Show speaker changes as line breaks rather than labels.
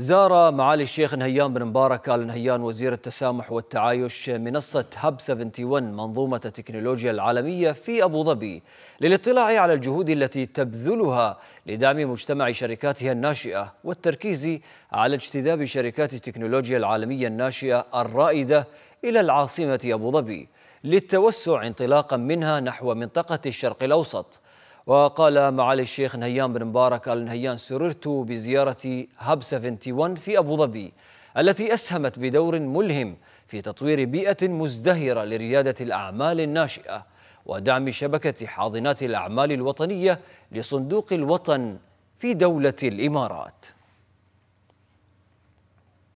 زار معالي الشيخ نهيان بن مبارك آل نهيان وزير التسامح والتعايش منصة هب 71 منظومة التكنولوجيا العالمية في أبو ظبي للاطلاع على الجهود التي تبذلها لدعم مجتمع شركاتها الناشئة والتركيز على اجتذاب شركات التكنولوجيا العالمية الناشئة الرائدة إلى العاصمة أبو ظبي للتوسع انطلاقا منها نحو منطقة الشرق الأوسط. وقال معالي الشيخ نهيان بن مبارك آل نهيان سررت بزيارة هب 71 في أبو ظبي التي أسهمت بدور ملهم في تطوير بيئة مزدهرة لريادة الأعمال الناشئة ودعم شبكة حاضنات الأعمال الوطنية لصندوق الوطن في دولة الإمارات.